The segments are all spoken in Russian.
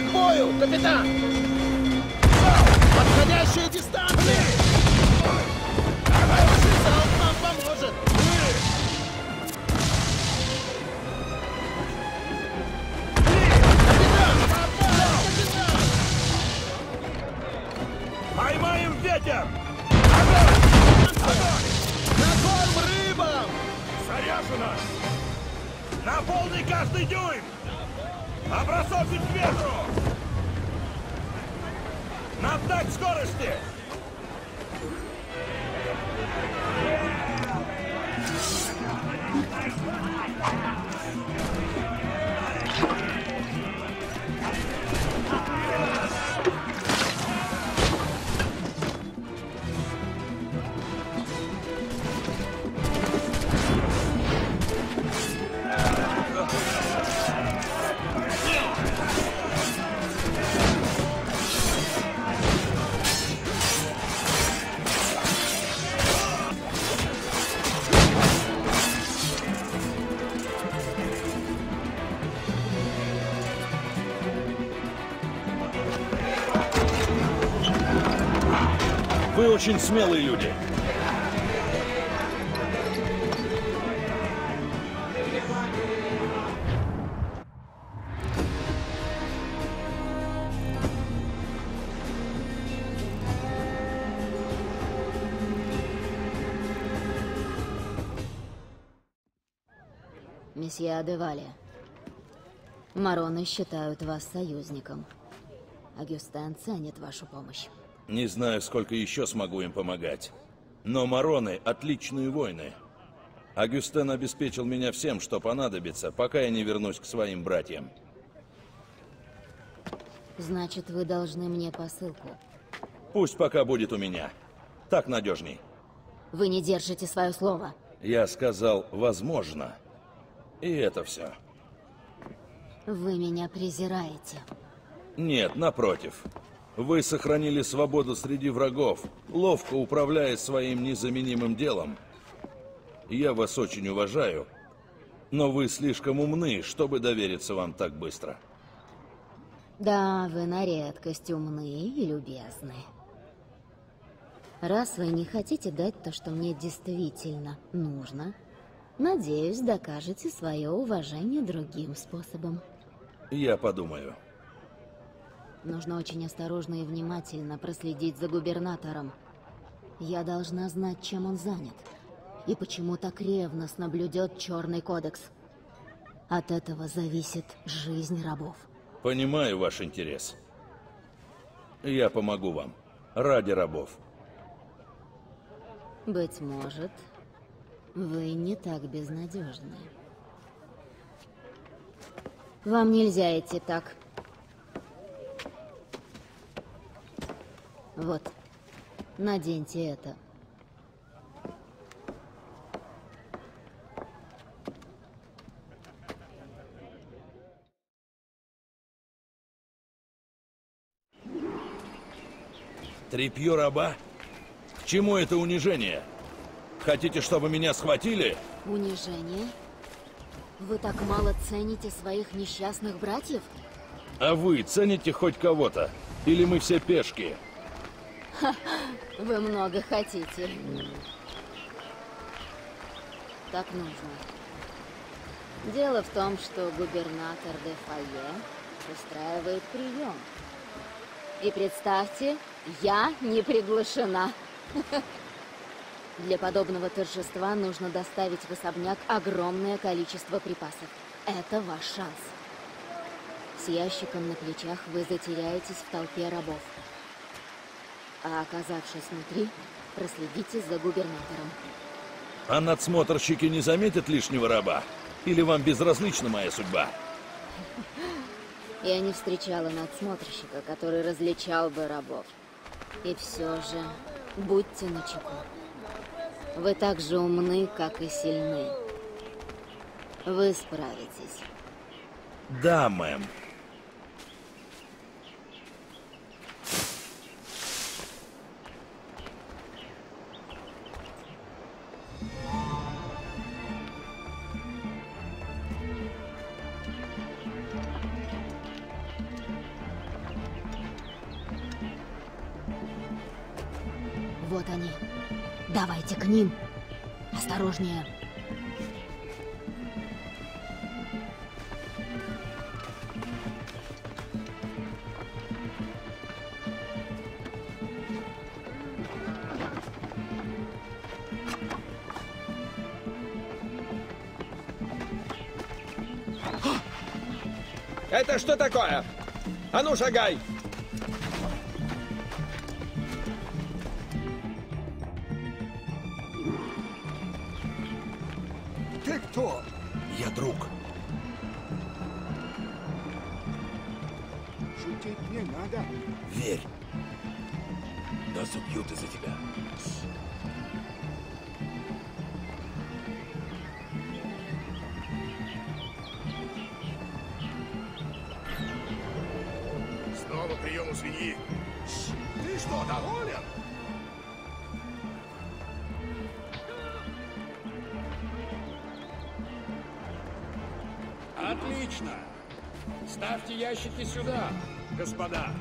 Готовы к бою, капитан! Подходящая дистанция! Очень смелые люди. Месье Адевали, Мароны считают вас союзником. Агюстен ценит вашу помощь. Не знаю, сколько еще смогу им помогать. Но Мароны — отличные воины. Агюстен обеспечил меня всем, что понадобится, пока я не вернусь к своим братьям. Значит, вы должны мне посылку. Пусть пока будет у меня. Так надежней. Вы не держите свое слово. Я сказал «возможно». И это все. Вы меня презираете. Нет, напротив. Вы сохранили свободу среди врагов, ловко управляя своим незаменимым делом. Я вас очень уважаю, но вы слишком умны, чтобы довериться вам так быстро. Да, вы на редкость умны и любезны. Раз вы не хотите дать то, что мне действительно нужно, надеюсь, докажете свое уважение другим способом. Я подумаю. Нужно очень осторожно и внимательно проследить за губернатором. Я должна знать, чем он занят. И почему так ревностно блюдет Черный кодекс. От этого зависит жизнь рабов. Понимаю ваш интерес. Я помогу вам. Ради рабов. Быть может, вы не так безнадежны. Вам нельзя идти так. Вот, наденьте это. Трепью раба? К чему это унижение? Хотите, чтобы меня схватили? Унижение? Вы так мало цените своих несчастных братьев? А вы цените хоть кого-то? Или мы все пешки? Вы много хотите. Так нужно. Дело в том, что губернатор де Фае устраивает прием. И представьте, я не приглашена. Для подобного торжества нужно доставить в особняк огромное количество припасов. Это ваш шанс. С ящиком на плечах вы затеряетесь в толпе рабов. А оказавшись внутри, проследите за губернатором. А надсмотрщики не заметят лишнего раба? Или вам безразлична моя судьба? Я не встречала надсмотрщика, который различал бы рабов. И все же, будьте начеку. Вы так же умны, как и сильны. Вы справитесь. Да, мэм. Вот они. Давайте к ним. Осторожнее. Это что такое? А ну, шагай! Верь. Нас убьют из-за тебя. Снова прием у свиньи. Ты что, доволен? Отлично! Ставьте ящики сюда, господа.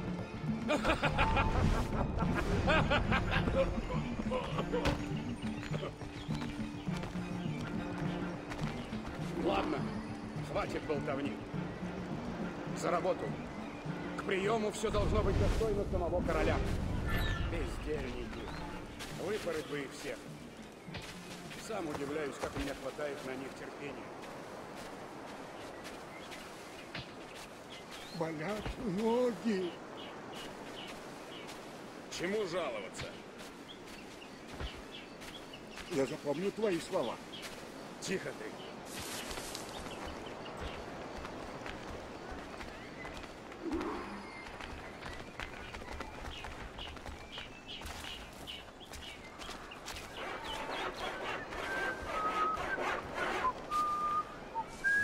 Ладно, хватит болтовни. За работу. К приему все должно быть достойно самого короля. Бездельники. Выпороть бы их всех. Сам удивляюсь, как у меня хватает на них терпения. Болят ноги. Чему жаловаться? Я запомню твои слова. Тихо ты.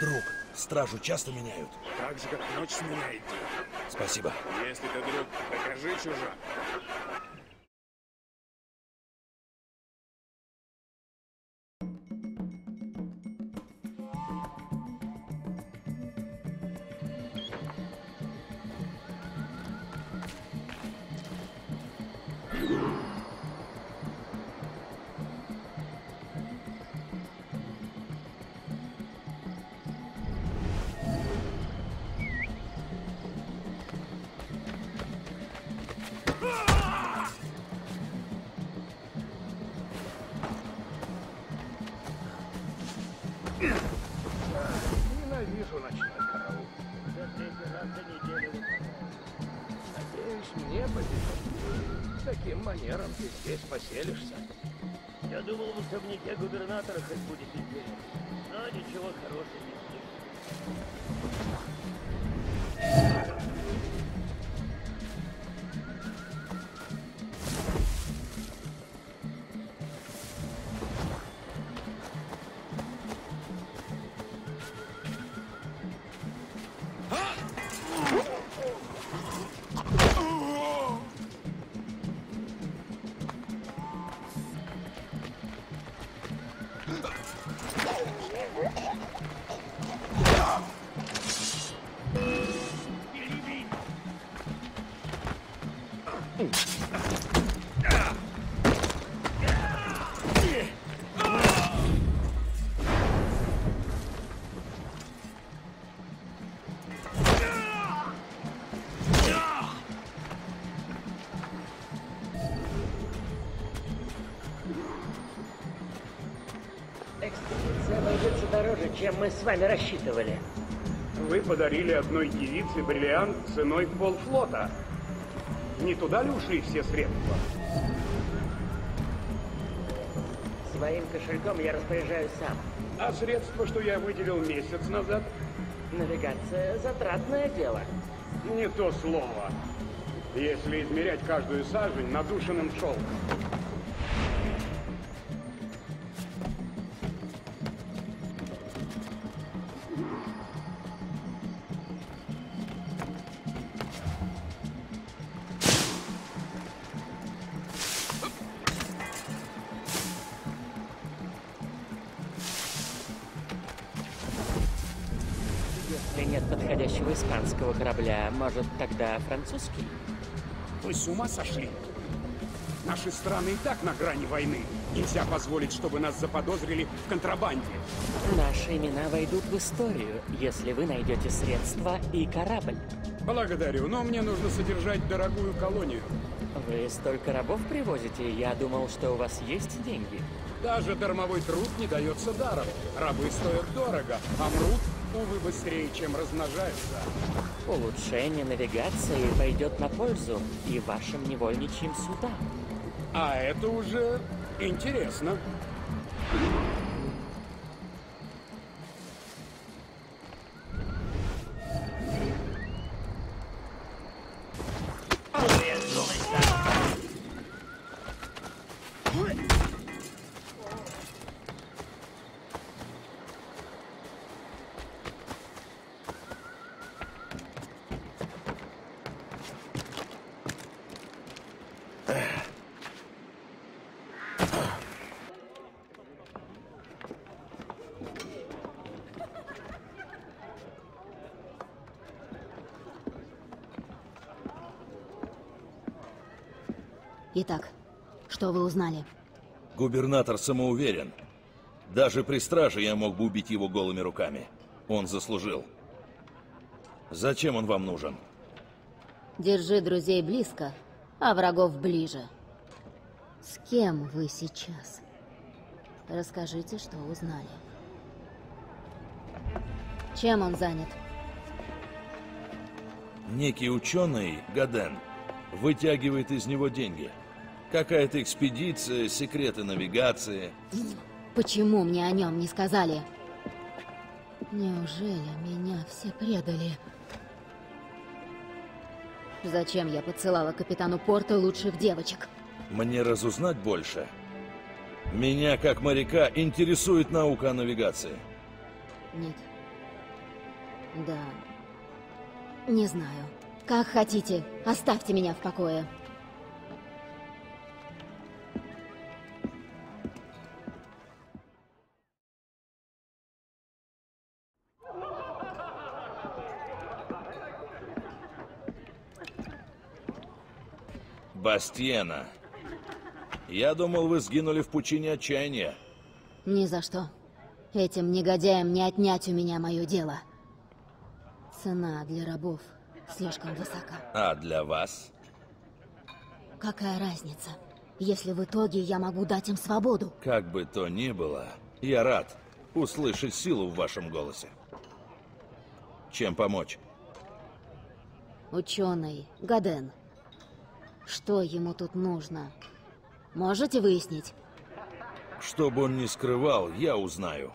Друг, стражу часто меняют. Так же, как ночь сменяет день. Спасибо. Если ты друг, докажи чужак. Ненавижу ночной караул. За третий раз за неделю Надеюсь, мне повезет. Таким манером ты здесь поселишься. Я думал, в особняке губернатора хоть будет интересно. Но ничего хорошего не слышно. Come чем мы с вами рассчитывали. Вы подарили одной девице бриллиант ценой в полфлота. Не туда ли ушли все средства? Своим кошельком я распоряжаюсь сам. А средства, что я выделил месяц назад? Навигация — затратное дело. Не то слово. Если измерять каждую сажень надушенным шелком. Может тогда французский? Вы с ума сошли? Наши страны и так на грани войны. Нельзя позволить, чтобы нас заподозрили в контрабанде. Наши имена войдут в историю, если вы найдете средства и корабль. Благодарю, но мне нужно содержать дорогую колонию. Вы столько рабов привозите, я думал, что у вас есть деньги. Даже дармовой труд не дается даром. Рабы стоят дорого, а мрут, увы, быстрее, чем размножаются. Улучшение навигации пойдет на пользу и вашим невольничьим судам. А это уже интересно. Итак, что вы узнали? Губернатор самоуверен. Даже при страже я мог бы убить его голыми руками. Он заслужил. Зачем он вам нужен? Держи друзей близко, а врагов ближе. С кем вы сейчас? Расскажите, что узнали. Чем он занят? Некий ученый, Гаден, вытягивает из него деньги. Какая-то экспедиция, секреты навигации. Почему мне о нем не сказали? Неужели меня все предали? Зачем я подсылала капитану Порта лучших девочек? Мне разузнать больше. Меня, как моряка, интересует наука о навигации. Нет. Да. Не знаю. Как хотите. Оставьте меня в покое. Бастиена. Я думал, вы сгинули в пучине отчаяния. Ни за что. Этим негодяям не отнять у меня мое дело. Цена для рабов слишком высока. А для вас? Какая разница, если в итоге я могу дать им свободу? Как бы то ни было, я рад услышать силу в вашем голосе. Чем помочь? Ученый, Гаден. Что ему тут нужно? Можете выяснить? Что бы он ни скрывал, я узнаю.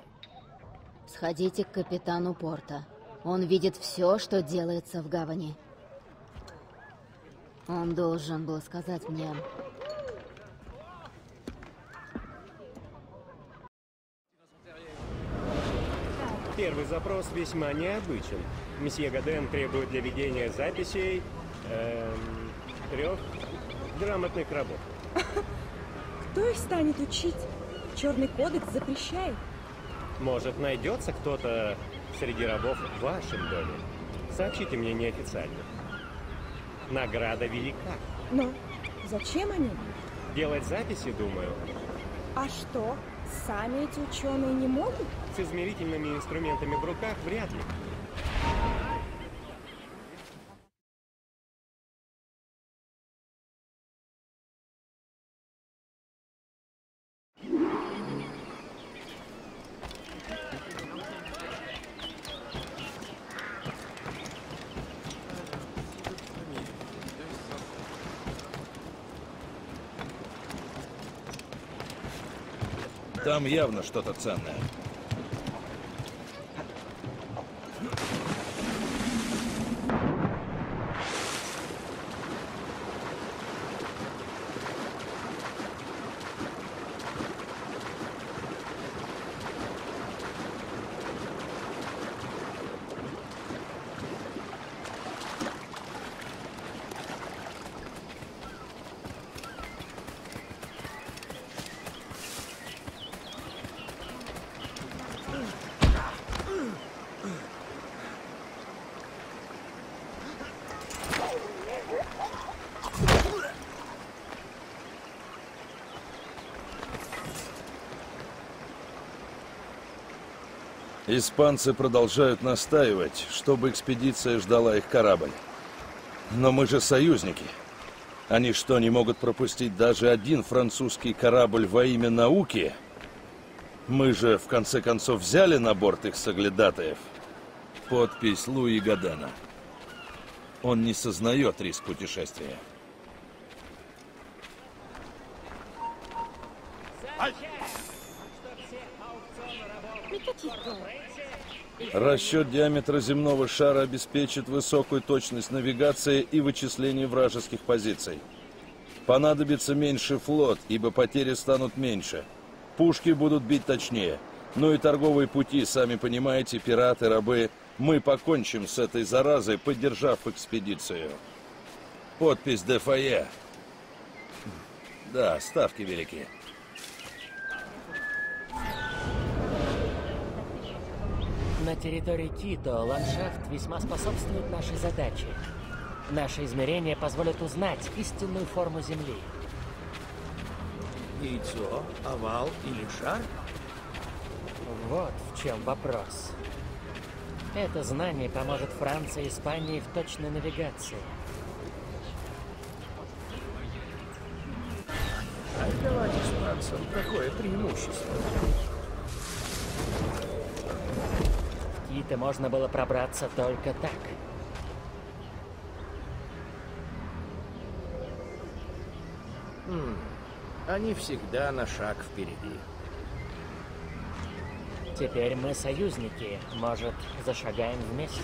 Сходите к капитану порта. Он видит все, что делается в гавани. Он должен был сказать мне... Первый запрос весьма необычен. Месье Гаден требует для ведения записей эм, трех грамотных работ. Кто их станет учить? Черный кодекс запрещает. Может, найдется кто-то среди рабов в вашем доме? Сообщите мне неофициально. Награда велика. Но зачем они? Делать записи, думаю, А что, сами эти ученые не могут? с измерительными инструментами в руках вряд ли. Там явно что-то ценное. Испанцы продолжают настаивать, чтобы экспедиция ждала их корабль. Но мы же союзники. Они что, не могут пропустить даже один французский корабль во имя науки? Мы же, в конце концов, взяли на борт их соглядатаев. Подпись Луи Гадена. Он не сознает риск путешествия. Расчет диаметра земного шара обеспечит высокую точность навигации и вычисления вражеских позиций. Понадобится меньше флот, ибо потери станут меньше. Пушки будут бить точнее. Ну и торговые пути, сами понимаете, пираты, рабы. Мы покончим с этой заразой, поддержав экспедицию. Подпись Дефае. Да, ставки велики. На территории Кито ландшафт весьма способствует нашей задаче. Наши измерения позволят узнать истинную форму Земли. Яйцо, овал или шар? Вот в чем вопрос. Это знание поможет Франции и Испании в точной навигации. Отдавать испанцам такое преимущество. В Кито можно было пробраться только так. Они всегда на шаг впереди. Теперь мы союзники. Может, зашагаем вместе?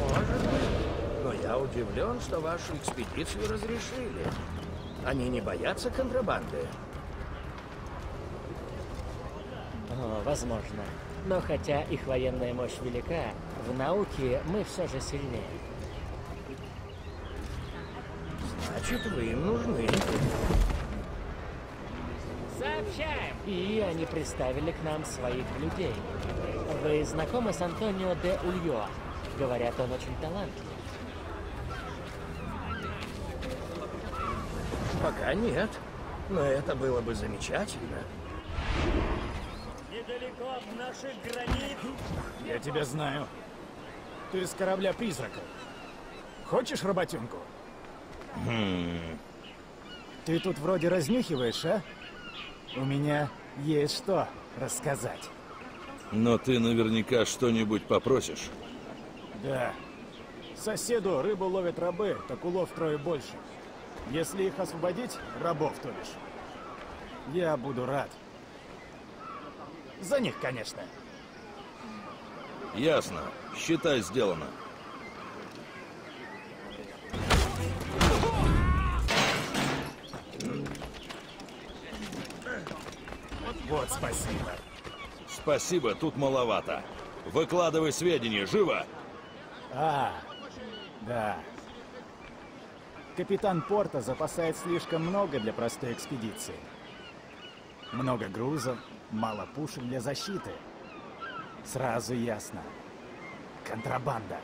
Может быть. Но я удивлен, что вашу экспедицию разрешили. Они не боятся контрабанды. О, возможно. Но хотя их военная мощь велика, в науке мы все же сильнее. Значит, вы им нужны. Сообщаем! И они приставили к нам своих людей. Вы знакомы с Антонио де Ульоа? Говорят, он очень талантлив. Пока нет. Но это было бы замечательно. Недалеко от наших границ. Я тебя знаю. Ты с корабля призрака. Хочешь работенку? Ты тут вроде разнюхиваешь, а? У меня есть что рассказать. Но ты наверняка что-нибудь попросишь. Да. Соседу рыбу ловят рабы, так улов трое больше. Если их освободить, рабов, то бишь. Я буду рад. За них, конечно. Ясно. Считай, сделано. Вот спасибо. Спасибо, тут маловато. Выкладывай сведения, живо! А, да. Капитан Порта запасает слишком много для простой экспедиции. Много грузов, мало пушек для защиты. Сразу ясно. Контрабанда.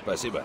Спасибо.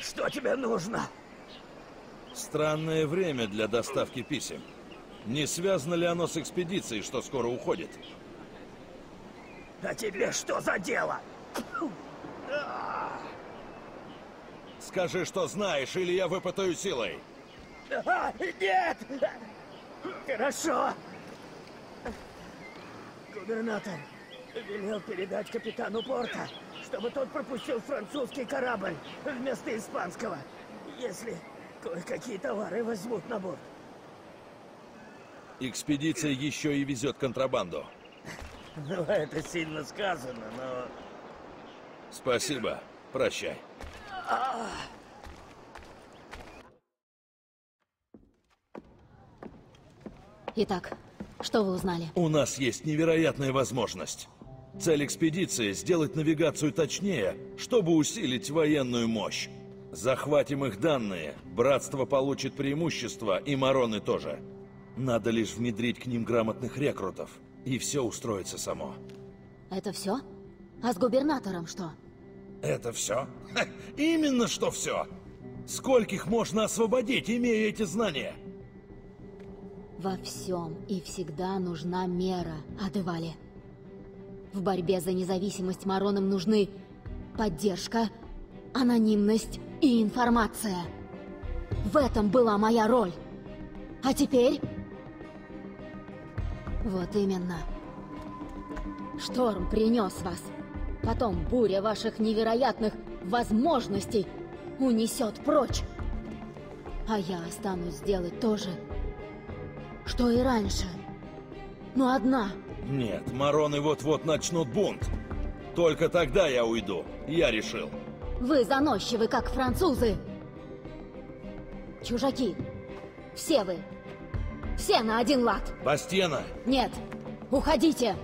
Что тебе нужно? Странное время для доставки писем. Не связано ли оно с экспедицией, что скоро уходит? А тебе что за дело? Скажи, что знаешь, или я выпытаю силой. А, нет! Хорошо. Губернатор велел передать капитану порта, чтобы тот пропустил французский корабль вместо испанского, если кое-какие товары возьмут на борт. Экспедиция еще и везет контрабанду. Ну, это сильно сказано, но... Спасибо. Прощай. Итак, что вы узнали? У нас есть невероятная возможность. Цель экспедиции — сделать навигацию точнее, чтобы усилить военную мощь. Захватим их данные, Братство получит преимущество, и Мароны тоже. Надо лишь внедрить к ним грамотных рекрутов, и все устроится само. Это все? А с губернатором что? Это все? Ха, именно что все! Скольких можно освободить, имея эти знания? Во всем и всегда нужна мера, Адевали. В борьбе за независимость Маронам нужны поддержка, анонимность и информация. В этом была моя роль. А теперь... Вот именно. Шторм принес вас. Потом буря ваших невероятных возможностей унесет прочь. А я останусь сделать то же, что и раньше. Но одна. Нет, Мароны вот-вот начнут бунт. Только тогда я уйду. Я решил. Вы заносчивы, как французы. Чужаки. Все вы. Все на один лад. Бастена! Нет. Уходите.